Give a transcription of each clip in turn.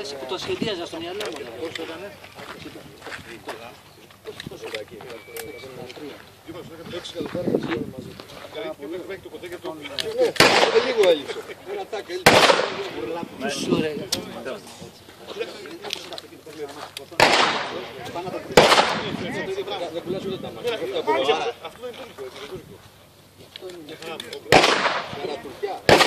αρέσει που το σχεδίαζα στο μυαλό μου. Πόσο ήταν, Λίγο έλειψε. Ένα τάκ έλειψε. Πόσο ρε. Δεν πουλάς ούτε τα μάτια. Αυτά που είναι. Άρα τουρκιά. Α,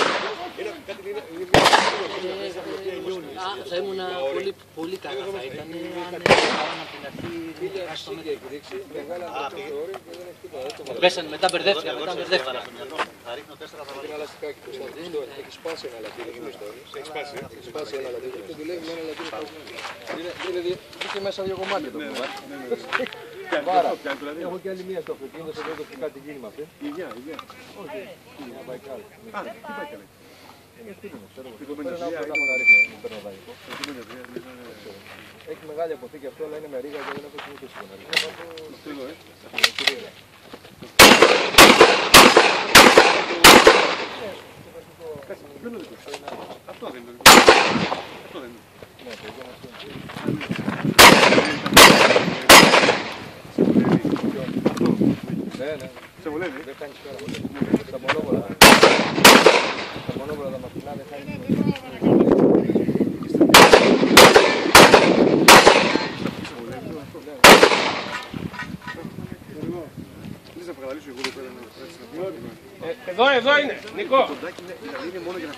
θα ήμουν πολύ, πολύ καλά θα ήταν αν έκαναν από την αρχή Φίλια Σίγια έχει δείξει. Μεγάλα αυτό το όριο και δεν έχει τίποτα. Δεν το βάλα. Πέσανε, μετά μπερδεύτηκα, μετά μπερδεύτηκα. Είναι ένα λαστιχάκι που στα πιστό. Έχει σπάσει ένα λατίνο στην ιστορία. Έχει σπάσει. Έχει σπάσει ένα λατίνο και δουλεύει με ένα λατίνο σπασμένο. Είναι, είναι, δι- είχε μέσα δύο κομμάτια το κομμάτι. Βάρα. Έχω και άλλη μία στο αυτοκίνητο, σε εδώ το κάτι γίνει με αυτή. Όχι, μια Μπαϊκάλ. Είναι φίλη μου, ξέρω εγώ. Παίρνω από τα μοναρίχνια, δεν παίρνω δανεικό. Έχει μεγάλη αποθήκη αυτό, αλλά είναι με ρίγα και δεν έχω ούτε συγγονάρι. Αυτό δεν είναι. Αυτό δεν είναι. Ναι, το δικό μας είναι. Ναι, ναι. Σε βολεύει. Δεν κάνει πέρα. Στα μονόβολα. Στα μονόβολα τα μαθηνά δεν κάνει. Δεν θα παραλύσω εγώ εδώ πέρα να πράτσει να πω. Εδώ, εδώ είναι. Νικό. Το ντάκι είναι, δηλαδή είναι μόνο για να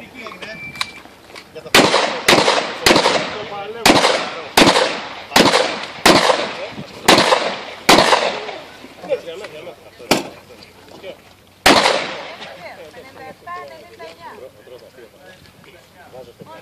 Κεντρική είναι. Για τα Βάζω